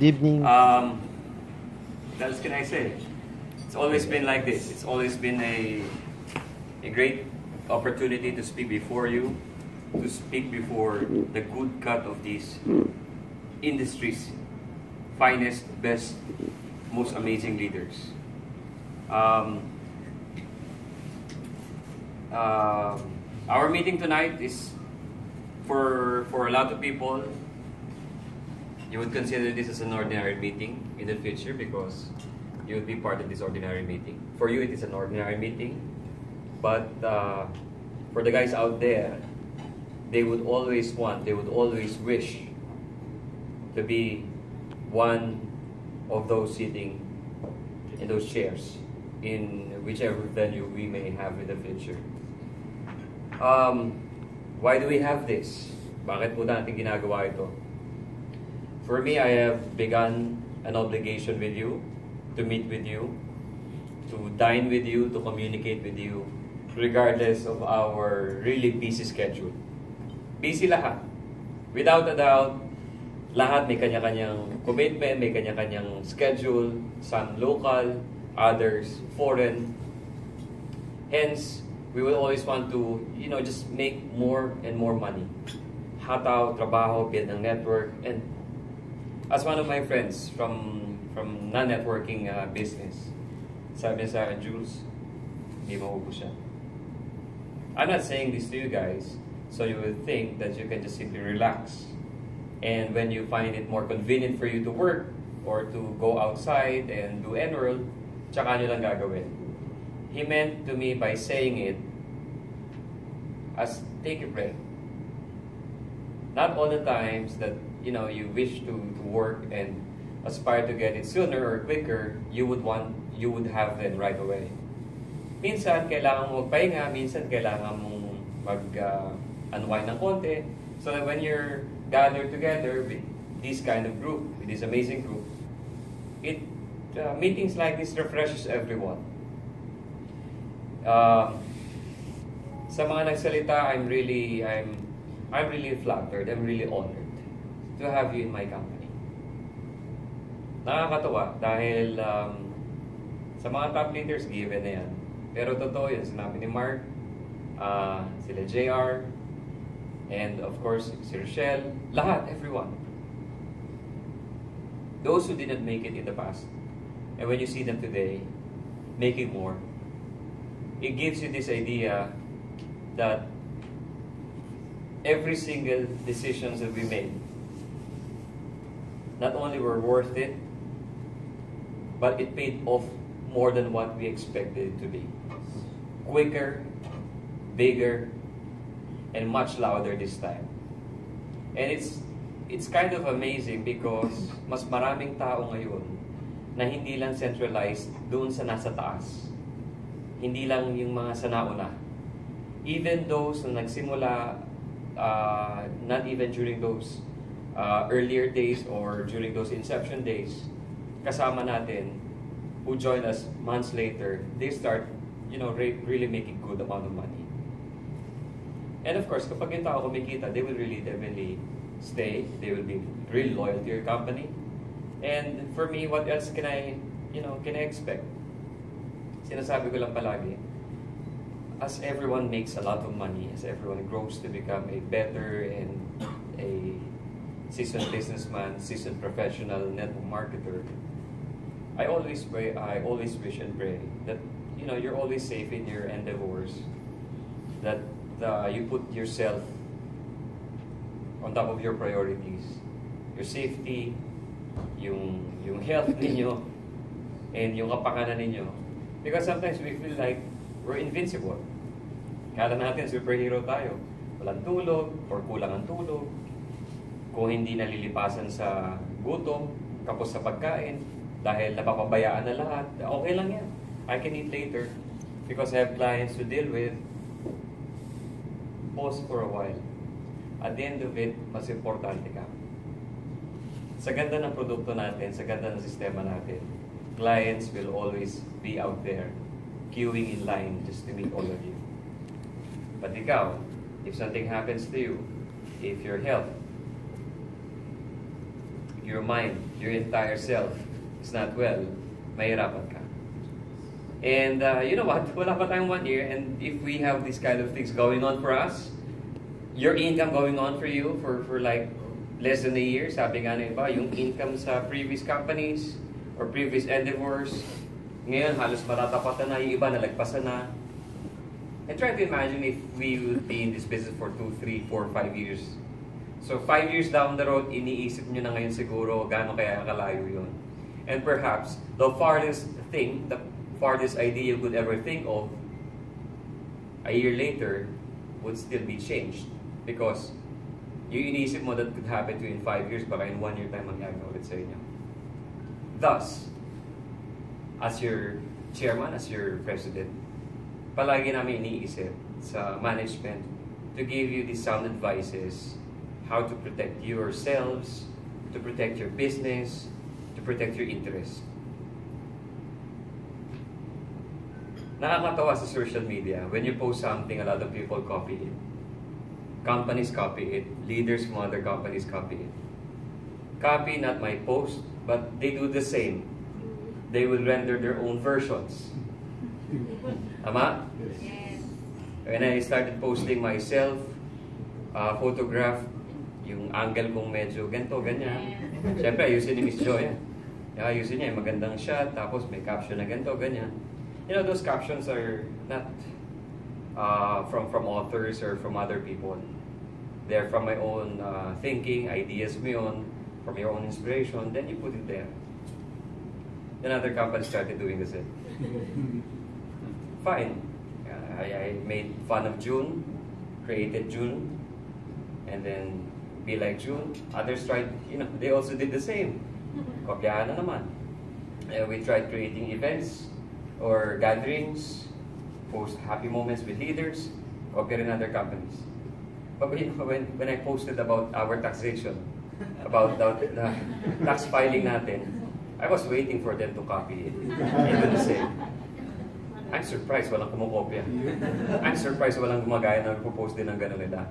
Good evening. Um, what else can I say? It's always been like this. It's always been a, a great opportunity to speak before you, to speak before the good cut of these industries, finest, best, most amazing leaders. Um, um, our meeting tonight is for for a lot of people you would consider this as an ordinary meeting in the future because you would be part of this ordinary meeting. For you, it is an ordinary meeting, but uh, for the guys out there, they would always want, they would always wish to be one of those sitting in those chairs in whichever venue we may have in the future. Um, why do we have this? Bakit po natin ginagawa ito? For me, I have begun an obligation with you to meet with you, to dine with you, to communicate with you, regardless of our really busy schedule. Busy lahat. Without a doubt, lahat may kanya-kanyang commitment, may kanya-kanyang schedule, some local, others foreign. Hence, we will always want to, you know, just make more and more money. Hataw, trabaho, build ng network, and as one of my friends from from non-networking uh, business, sabi sa akin, Jules, hindi maubos siya. I'm not saying this to you guys so you will think that you can just simply relax. And when you find it more convenient for you to work or to go outside and do enroll, tsaka nyo lang gagawin. He meant to me by saying it as take a break. Not all the times that you know you wish to, to work and aspire to get it sooner or quicker, you would want you would have them right away. Minsan kailangan mo magpahinga, minsan kailangan mong mag uh, unwind ng konti so that when you're gathered together with this kind of group, with this amazing group, it uh, meetings like this refreshes everyone. Uh, sa mga nagsalita, I'm really I'm I'm really flattered. I'm really honored to have you in my company. Nakakatawa dahil um, sa mga top leaders, given na yan. Pero totoo yun, sinabi ni Mark, uh, sila JR, and of course, si Rochelle, lahat, everyone. Those who didn't make it in the past, and when you see them today, making more, it gives you this idea that every single decisions that we made not only were worth it, but it paid off more than what we expected it to be. Quicker, bigger, and much louder this time. And it's it's kind of amazing because mas maraming tao ngayon na hindi lang centralized doon sa nasa taas. Hindi lang yung mga sanauna. Even those na nagsimula uh, not even during those uh, earlier days or during those inception days, kasama natin, who join us months later, they start, you know, re- really making good amount of money. And of course, kapag yung tao kumikita, they will really definitely stay. They will be really loyal to your company. And for me, what else can I, you know, can I expect? Sinasabi ko lang palagi, as everyone makes a lot of money, as everyone grows to become a better and a seasoned businessman, seasoned professional network marketer, I always pray, I always wish and pray that you know you're always safe in your endeavors, that uh, you put yourself on top of your priorities, your safety, yung yung health ninyo, and yung kapakanan ninyo. Because sometimes we feel like we're invincible. Kala natin superhero tayo. Walang tulog or kulang ang tulog. Kung hindi nalilipasan sa gutom, kapos sa pagkain, dahil napapabayaan na lahat, okay lang yan. I can eat later because I have clients to deal with. Pause for a while. At the end of it, mas importante ka. Sa ganda ng produkto natin, sa ganda ng sistema natin, clients will always be out there queuing in line just to meet all of you. But ikaw, if something happens to you, if your health, your mind, your entire self is not well, mahirapan ka. And uh, you know what? Wala pa tayong one year and if we have these kind of things going on for us, your income going on for you for, for like less than a year, sabi nga na iba, yung income sa previous companies or previous endeavors, ngayon halos matatapatan na, yung iba nalagpasan na. And try to imagine if we would be in this business for 2, 3, 4, 5 years. So 5 years down the road, iniisip nyo na ngayon siguro gaano kaya kalayo yun. And perhaps, the farthest thing, the farthest idea you could ever think of, a year later, would still be changed. Because yung iniisip mo that could happen to you in 5 years, baka in 1 year time mangyari ulit sa inyo. Thus, as your chairman, as your president, palagi namin iniisip sa management to give you the sound advices how to protect yourselves, to protect your business, to protect your interest. Nakakatawa sa social media, when you post something, a lot of people copy it. Companies copy it, leaders from other companies copy it. Copy not my post, but they do the same. They will render their own versions. Tama? Yes. When I started posting myself, uh, photograph, yung angle kong medyo ganito, ganyan. Siyempre, ayusin ni Miss Joy. Yeah, ayusin niya, magandang shot, tapos may caption na ganito, ganyan. You know, those captions are not uh, from from authors or from other people. They're from my own uh, thinking, ideas mo yun, from your own inspiration, then you put it there. Then other companies started doing the same. Fine. Uh, I, I made fun of June, created June, and then be like June. Others tried, you know, they also did the same. Kopyahan na naman. Uh, we tried creating events or gatherings, post happy moments with leaders, copy rin other companies. But you know, when, when I posted about our taxation, about the, the tax filing natin, I was waiting for them to copy it and do the same. I'm surprised walang kumukopya. I'm surprised walang gumagaya na nagpo-post din ng gano'n nila.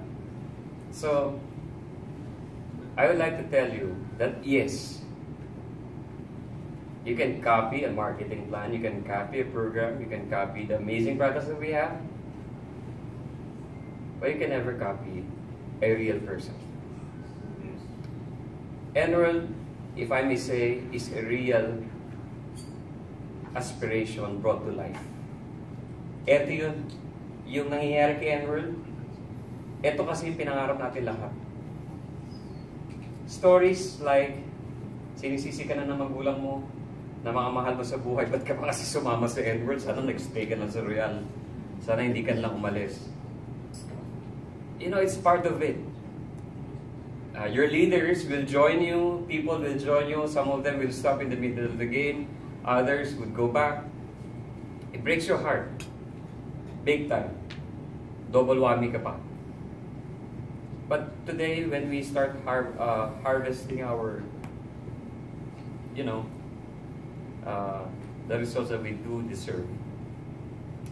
So, I would like to tell you that yes, you can copy a marketing plan, you can copy a program, you can copy the amazing products that we have, but you can never copy a real person. Enroll, if I may say, is a real aspiration brought to life. Ito yun, yung nangyayari kay Enroll, ito kasi yung pinangarap natin lahat. Stories like, sinisisi ka na ng magulang mo, na mga mahal mo sa buhay, ba't ka pa kasi sumama sa Enroll? Sana nag-stay ka lang sa Royal. Sana hindi ka lang umalis. You know, it's part of it. Uh, your leaders will join you, people will join you, some of them will stop in the middle of the game, others would go back. It breaks your heart. Big time. Double whammy ka pa. But today, when we start har- uh, harvesting our, you know, uh, the results that we do deserve,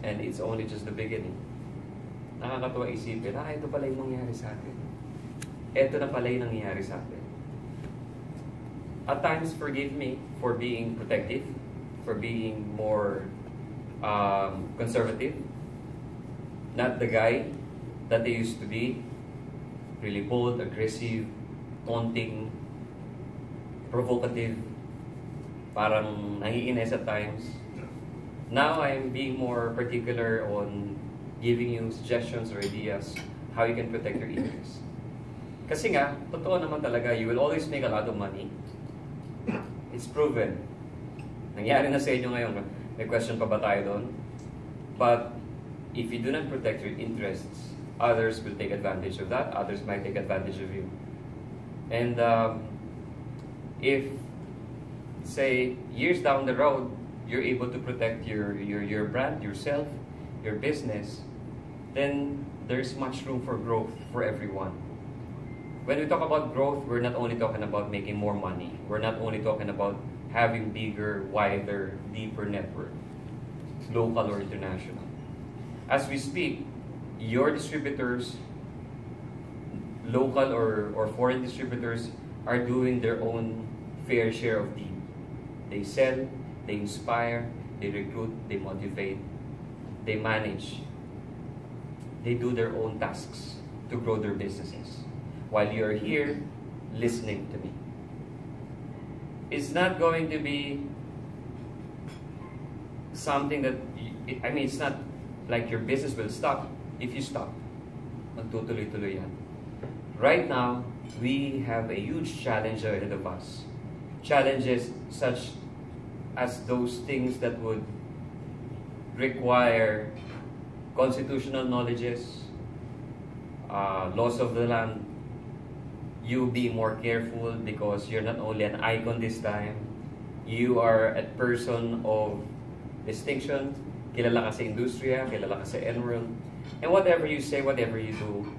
and it's only just the beginning, nakakatuwa isipin, ah, ito pala yung nangyari sa atin. Ito na pala yung nangyayari sa atin. At times, forgive me for being protective, for being more um, conservative. Not the guy that they used to be. Really bold, aggressive, taunting, provocative, parang nangiinis at times. Now I'm being more particular on giving you suggestions or ideas how you can protect your interests. Kasi nga, totoo naman talaga, you will always make a lot of money. It's proven. Nangyari na sa inyo ngayon. May question pa ba tayo doon? But if you do not protect your interests, others will take advantage of that. Others might take advantage of you. And um, if, say, years down the road, you're able to protect your, your, your brand, yourself, your business, then there's much room for growth for everyone. When we talk about growth, we're not only talking about making more money. We're not only talking about having bigger, wider, deeper network, local or international. As we speak, your distributors, local or, or foreign distributors, are doing their own fair share of team. They sell, they inspire, they recruit, they motivate, they manage. They do their own tasks to grow their businesses. While you're here listening to me. It's not going to be something that, I mean, it's not like your business will stop if you stop. Magtutuloy-tuloy yan. Right now, we have a huge challenge ahead of us. Challenges such as those things that would require constitutional knowledges, uh, laws of the land, you be more careful because you're not only an icon this time, you are a person of distinction, kilala ka sa industriya, kilala ka sa Enworld, and whatever you say, whatever you do,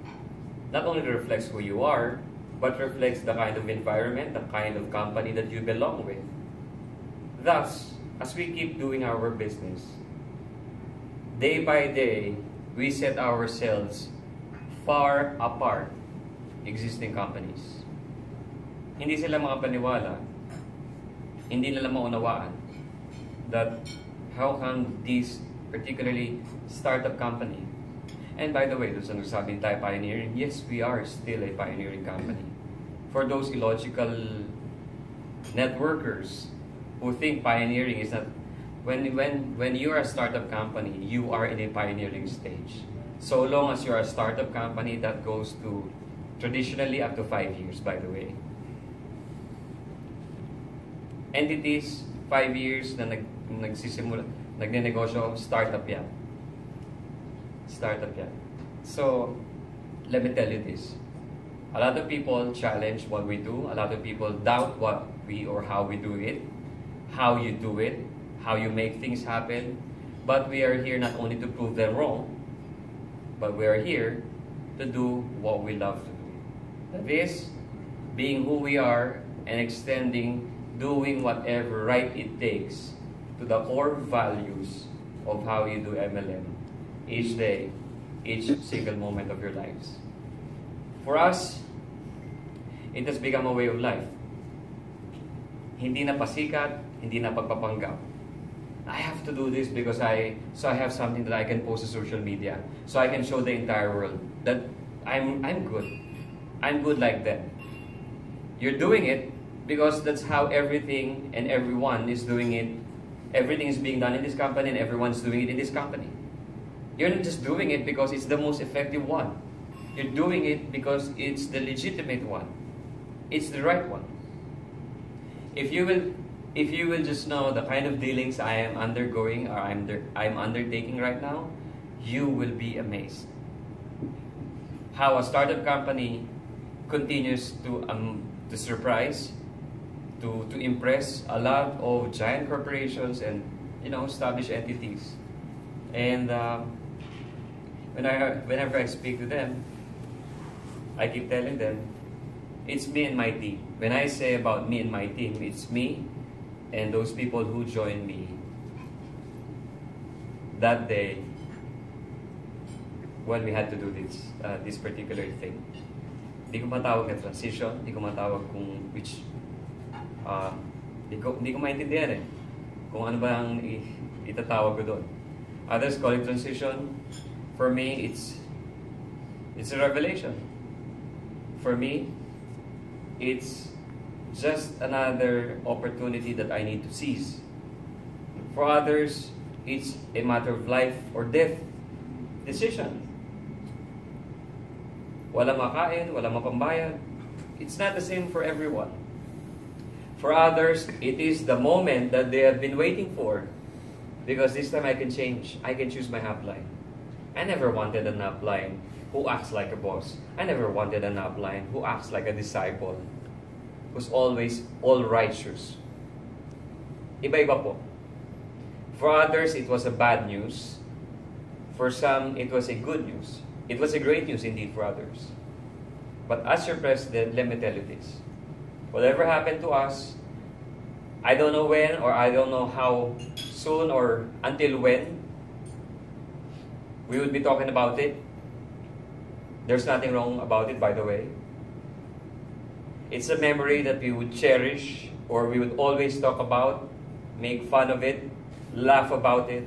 not only reflects who you are, but reflects the kind of environment, the kind of company that you belong with. Thus, as we keep doing our business, day by day, we set ourselves far apart existing companies. Hindi sila makapaniwala, hindi nila maunawaan that how can this particularly startup company and by the way, doon sa nagsabing tayo pioneering, yes, we are still a pioneering company. For those illogical networkers who think pioneering is not when when when you are a startup company, you are in a pioneering stage. So long as you're a startup company, that goes to traditionally up to five years, by the way. Entities, five years na nag, nagsisimula, nagne-negosyo, startup yan. Startup yan. So, let me tell you this. A lot of people challenge what we do. A lot of people doubt what we or how we do it, how you do it, how you make things happen. But we are here not only to prove them wrong, but we are here to do what we love to do. That is, being who we are and extending, doing whatever right it takes to the core values of how you do MLM each day, each single moment of your lives. For us, it has become a way of life. Hindi na pasikat, hindi na pagpapanggap. I have to do this because I so I have something that I can post to social media. So I can show the entire world that I'm I'm good. I'm good like that. You're doing it because that's how everything and everyone is doing it. Everything is being done in this company and everyone's doing it in this company. You're not just doing it because it's the most effective one. You're doing it because it's the legitimate one. It's the right one. If you will if you will just know the kind of dealings I am undergoing or I'm, I'm undertaking right now, you will be amazed. How a startup company continues to, um, to surprise, to, to impress a lot of giant corporations and you know established entities. And uh, when I, whenever I speak to them, I keep telling them, it's me and my team. When I say about me and my team, it's me and those people who joined me that day when we had to do this uh, this particular thing. Hindi ko matawag na transition, hindi ko matawag kung which uh, hindi ko hindi ko maintindihan eh kung ano ba ang itatawag ko doon. Others call it transition. For me, it's it's a revelation. For me, it's just another opportunity that I need to seize. For others, it's a matter of life or death decision. Wala makain, wala mapambayad. It's not the same for everyone. For others, it is the moment that they have been waiting for. Because this time I can change. I can choose my upline. I never wanted an upline who acts like a boss. I never wanted an upline who acts like a disciple who's always all righteous. Iba-iba po. For others, it was a bad news. For some, it was a good news. It was a great news indeed for others. But as your president, let me tell you this. Whatever happened to us, I don't know when or I don't know how soon or until when we would be talking about it. There's nothing wrong about it, by the way. It's a memory that we would cherish or we would always talk about, make fun of it, laugh about it,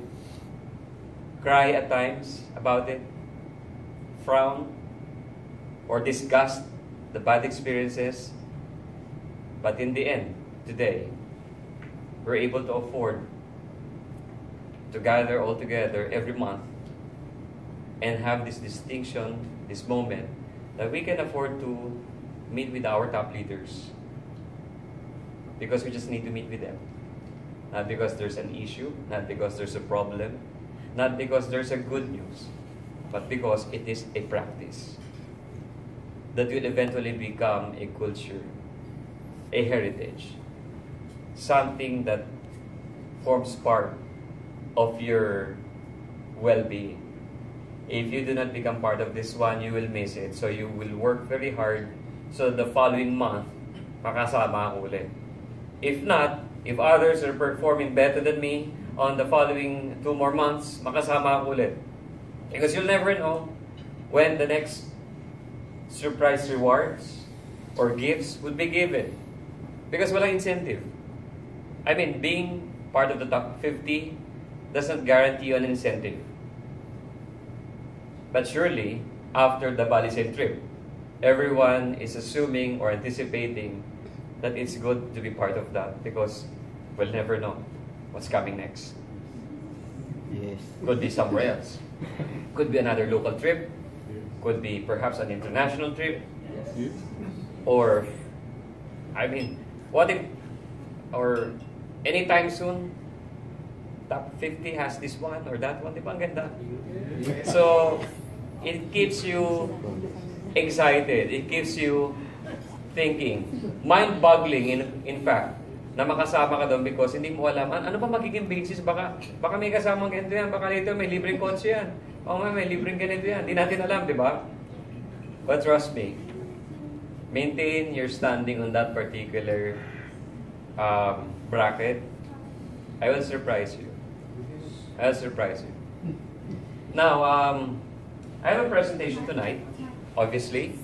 cry at times about it, frown, or disgust the bad experiences. But in the end, today, we're able to afford to gather all together every month and have this distinction, this moment, that we can afford to meet with our top leaders. Because we just need to meet with them. Not because there's an issue, not because there's a problem, not because there's a good news, but because it is a practice that will eventually become a culture, a heritage, something that forms part of your well-being. If you do not become part of this one, you will miss it. So you will work very hard so the following month, makasama ako ulit. If not, if others are performing better than me on the following two more months, makasama ako ulit. Because you'll never know when the next surprise rewards or gifts would be given. Because wala incentive. I mean, being part of the top 50 doesn't guarantee you an incentive. But surely, after the Balisay trip, everyone is assuming or anticipating that it's good to be part of that because we'll never know what's coming next. Yes. Could be somewhere else. Could be another local trip. Could be perhaps an international trip. Yes. Or, I mean, what if, or anytime soon, top 50 has this one or that one, di ba? Ang ganda. So, it keeps you excited. It keeps you thinking. Mind-boggling, in, in fact, na makasama ka doon because hindi mo alam, "An- ano ba magiging basis? Baka, baka may kasamang ganito yan, baka dito may libreng kotse yan. O nga, may libreng ganito yan. Hindi natin alam, di ba? But trust me, maintain your standing on that particular um, bracket. I will surprise you. I will surprise you. Now, um, I have a presentation tonight, obviously.